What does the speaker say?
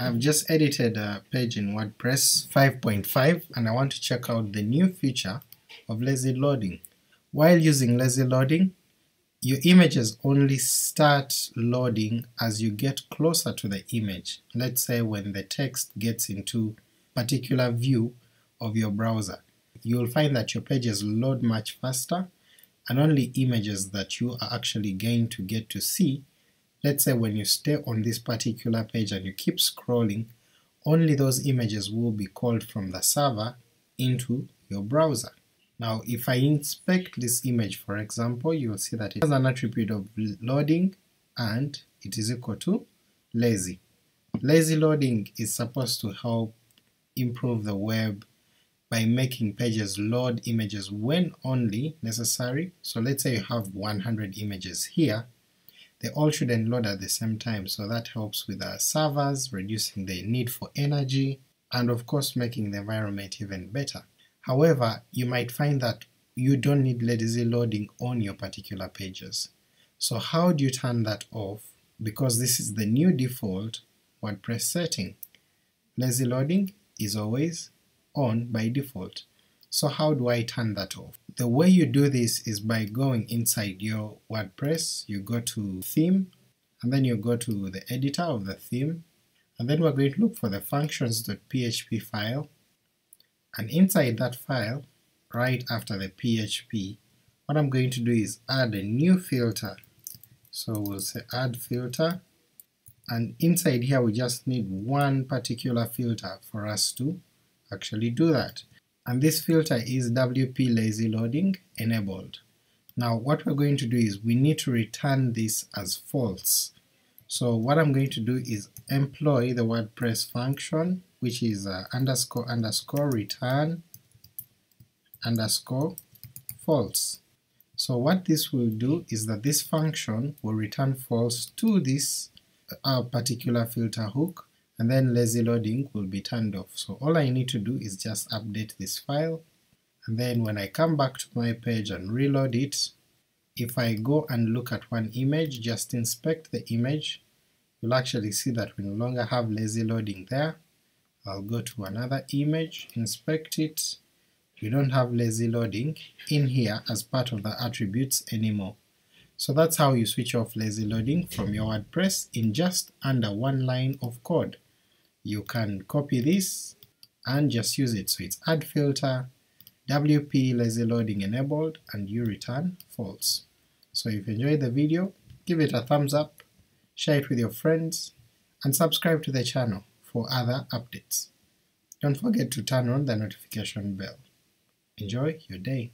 I've just edited a page in WordPress 5.5 and I want to check out the new feature of lazy loading. While using lazy loading, your images only start loading as you get closer to the image, let's say when the text gets into particular view of your browser. You'll find that your pages load much faster, and only images that you are actually going to get to see Let's say when you stay on this particular page and you keep scrolling, only those images will be called from the server into your browser. Now if I inspect this image for example, you will see that it has an attribute of loading and it is equal to lazy. Lazy loading is supposed to help improve the web by making pages load images when only necessary. So let's say you have 100 images here, they all shouldn't load at the same time, so that helps with our servers, reducing the need for energy, and of course making the environment even better. However, you might find that you don't need lazy loading on your particular pages. So how do you turn that off? Because this is the new default WordPress setting. Lazy loading is always on by default. So how do I turn that off? The way you do this is by going inside your WordPress, you go to theme, and then you go to the editor of the theme, and then we're going to look for the functions.php file, and inside that file, right after the PHP, what I'm going to do is add a new filter. So we'll say add filter, and inside here we just need one particular filter for us to actually do that and this filter is WP lazy loading enabled. Now what we're going to do is we need to return this as false. So what I'm going to do is employ the WordPress function which is uh, underscore underscore return underscore false. So what this will do is that this function will return false to this uh, particular filter hook and then lazy loading will be turned off. So all I need to do is just update this file, and then when I come back to my page and reload it, if I go and look at one image, just inspect the image, you'll actually see that we no longer have lazy loading there. I'll go to another image, inspect it, we don't have lazy loading in here as part of the attributes anymore. So that's how you switch off lazy loading from your WordPress in just under one line of code you can copy this and just use it. So it's add filter, WP lazy loading enabled, and you return false. So if you enjoyed the video, give it a thumbs up, share it with your friends, and subscribe to the channel for other updates. Don't forget to turn on the notification bell. Enjoy your day!